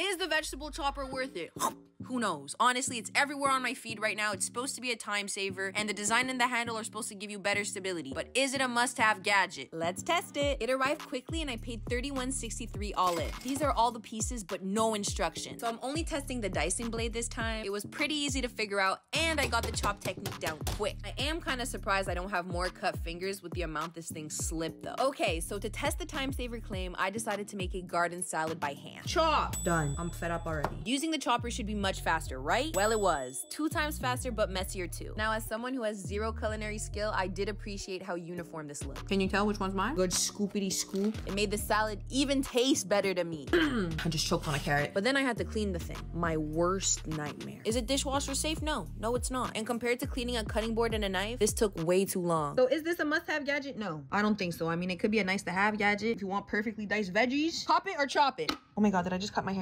Is the vegetable chopper worth it? Who knows? Honestly, it's everywhere on my feed right now. It's supposed to be a time saver, and the design and the handle are supposed to give you better stability. But is it a must-have gadget? Let's test it. It arrived quickly, and I paid $31.63 all in. These are all the pieces, but no instructions. So I'm only testing the dicing blade this time. It was pretty easy to figure out, and I got the chop technique down quick. I am kind of surprised I don't have more cut fingers with the amount this thing slipped, though. Okay, so to test the time saver claim, I decided to make a garden salad by hand. Chop! Done. I'm fed up already. Using the chopper should be much faster, right? Well, it was. Two times faster, but messier too. Now, as someone who has zero culinary skill, I did appreciate how uniform this looked. Can you tell which one's mine? Good scoopity scoop. It made the salad even taste better to me. I just choked on a carrot. But then I had to clean the thing. My worst nightmare. Is it dishwasher safe? No. No, it's not. And compared to cleaning a cutting board and a knife, this took way too long. So is this a must-have gadget? No, I don't think so. I mean, it could be a nice-to-have gadget if you want perfectly diced veggies. Pop it or chop it. Oh my god, did I just cut my hair?